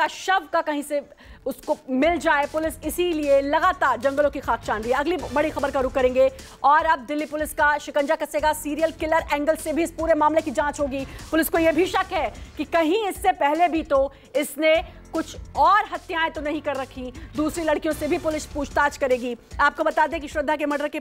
का शव का कहीं से उसको मिल जाए, पुलिस इसीलिए लगातार जंगलों की खाक छान रही है। अगली बड़ी खबर का रुख करेंगे। और अब दिल्ली पुलिस का शिकंजा कसेगा, सीरियल किलर एंगल से भी इस पूरे मामले की जाँच होगी। पुलिस को यह भी शक है कि कहीं इससे पहले भी तो इसने कुछ और हत्याएँ तो नहीं कर रखी। दूसरी लड़कियों से भी पुलिस पूछताछ करेगी। आपको बता दें कि श्रद्धा के मर्डर के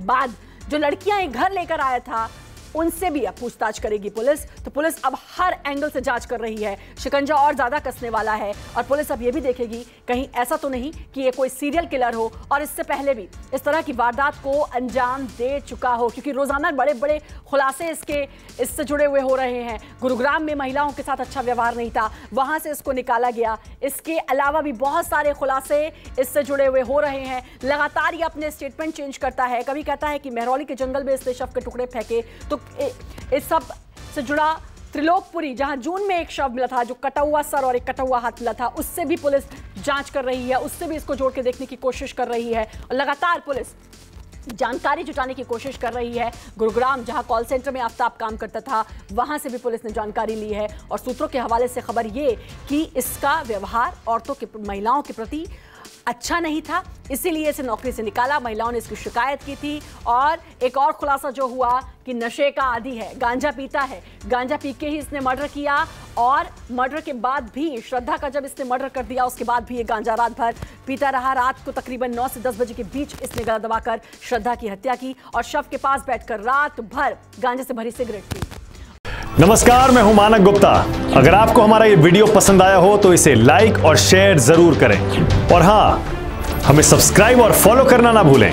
बाद जो लड़कियाँ एक घर लेकर आया था उनसे भी अब पूछताछ करेगी पुलिस। तो पुलिस अब हर एंगल से जाँच कर रही है। शिकंजा और ज़्यादा कसने वाला है। और पुलिस अब यह भी देखेगी, कहीं ऐसा तो नहीं कि ये कोई सीरियल किलर हो। और इससे पहले भी इस तरह की वारदात को अंजाम दे चुका हो। क्योंकि रोज़ाना बड़े बड़े खुलासे इसके, इससे जुड़े हुए हो रहे हैं। गुरुग्राम में महिलाओं के साथ अच्छा व्यवहार नहीं था। वहाँ से इसको निकाला गया। इसके अलावा भी बहुत सारे खुलासे इससे जुड़े हुए हो रहे हैं। लगातार ये अपने स्टेटमेंट चेंज करता है। कभी कहता है कि मेहरौली के जंगल में इसने शव के टुकड़े फेंके। तो इस सबसे जुड़ा त्रिलोकपुरी, जहाँ जून में एक शव मिला था, जो कटा हुआ सर और एक कटा हुआ हाथ मिला था। उससे भी पुलिस जाँच कर रही है, उससे भी इसको जोड़ के देखने की कोशिश कर रही है। और लगातार पुलिस जानकारी जुटाने की कोशिश कर रही है। गुरुग्राम, जहाँ कॉल सेंटर में आफ्ताब काम करता था, वहाँ से भी पुलिस ने जानकारी ली है। और सूत्रों के हवाले से खबर ये कि इसका व्यवहार औरतों के, महिलाओं के प्रति अच्छा नहीं था, इसीलिए इसे नौकरी से निकाला। महिलाओं ने इसकी शिकायत की थी। और एक और खुलासा जो हुआ कि नशे का आदि है, गांजा पीता है। गांजा पी के ही इसने मर्डर किया और मर्डर के बाद भी, श्रद्धा का जब इसने मर्डर कर दिया, उसके बाद भी ये गांजा रात भर पीता रहा। रात को तकरीबन 9 से 10 बजे के बीच इसने गला दबाकर श्रद्धा की हत्या की और शव के पास बैठकर रात भर गांजे से भरी सिगरेट पी। नमस्कार, मैं हूँ मानक गुप्ता। अगर आपको हमारा ये वीडियो पसंद आया हो तो इसे लाइक और शेयर ज़रूर करें। और हाँ हमें सब्सक्राइब और फॉलो करना ना भूलें।